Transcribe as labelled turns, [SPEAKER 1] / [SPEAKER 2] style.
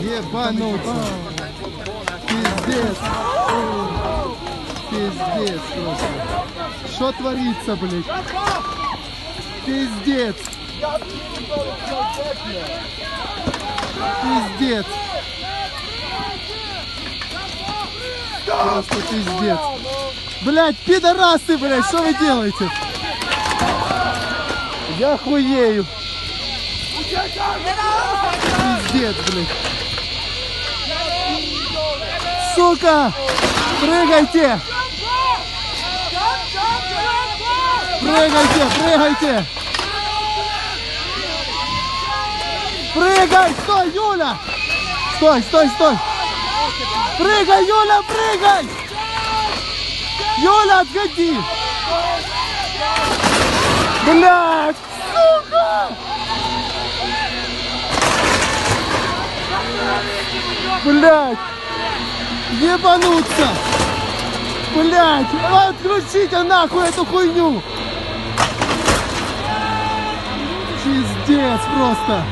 [SPEAKER 1] Ебануться. Пиздец. Пиздец просто. Что творится, блядь? Пиздец. Пиздец. Просто пиздец. Блять, пидорасы, блядь, что вы делаете? Я хуею. Пиздец, блядь. Сука! Прыгайте! Прыгайте, прыгайте! Прыгай! Стой, Юля! Стой, стой, стой! Прыгай, Юля, прыгай! Юля, отходи! Блядь! Сука! Блядь! Ебануться! Блядь! Отключите нахуй эту хуйню! Пиздец просто!